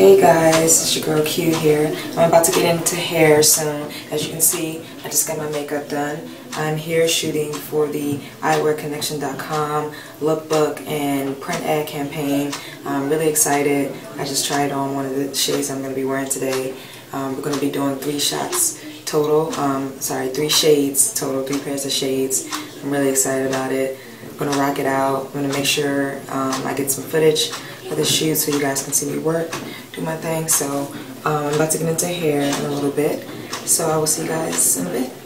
Hey guys, it's your girl Q here. I'm about to get into hair soon. As you can see, I just got my makeup done. I'm here shooting for the eyewearconnection.com lookbook and print ad campaign. I'm really excited. I just tried on one of the shades I'm going to be wearing today. Um, we're going to be doing three shots total. Um, sorry, three shades total, three pairs of shades. I'm really excited about it. I'm going to rock it out. I'm going to make sure um, I get some footage for the shoot so you guys can see me work, do my thing. So um, I'm about to get into hair in a little bit. So I will see you guys in a bit.